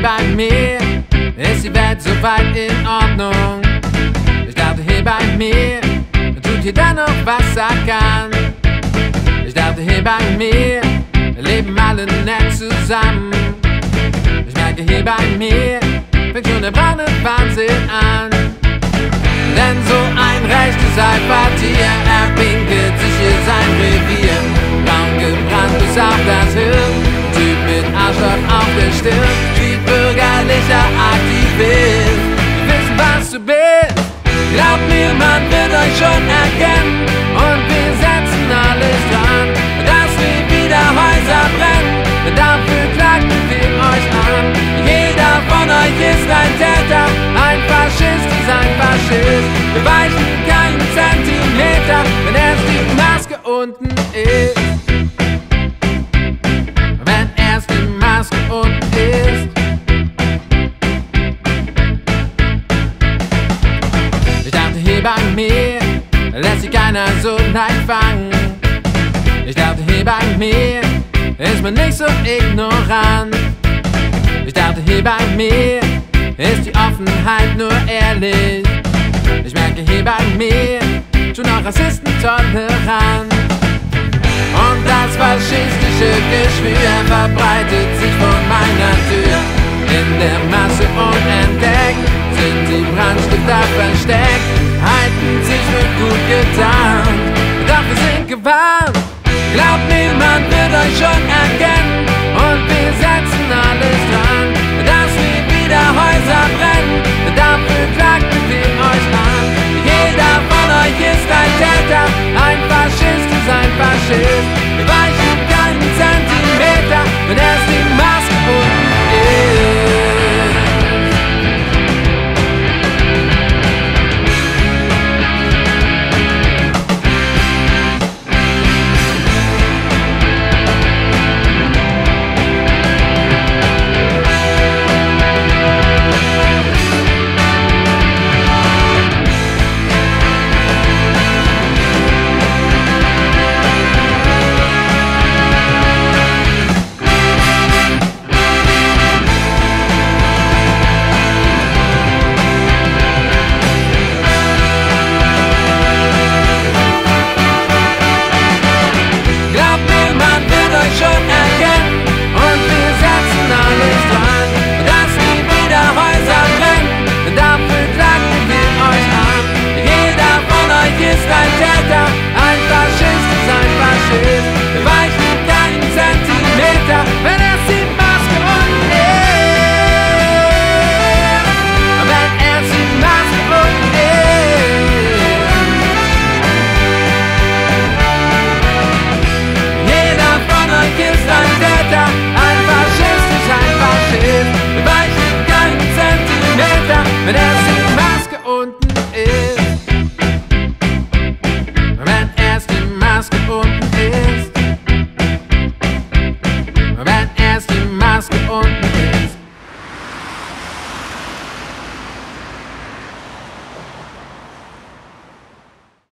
hier bei mir ist die Welt so weit in Ordnung. Ich dachte, hier bei mir tut jeder noch was er kann. Ich dachte, hier bei mir leben alle nett zusammen. Ich merke, hier bei mir fängt schon der Wahnsinn an. Denn so ein rechtes Halbpartier Wir weichen keinen Zentimeter, wenn erst die Maske unten ist. Wenn erst die Maske unten ist. Ich dachte, hier bei mir lässt sich keiner so leicht fangen. Ich dachte, hier bei mir ist man nicht so ignorant. Ich dachte, hier bei mir ist die Offenheit nur ehrlich. Bei mir, schon noch rassistentolerant. Und das faschistische Geschwür verbreitet sich vor meiner Tür. In der Masse unentdeckt sind die Brandstifter versteckt, halten sich für gut getan, doch wir sind gewahrt.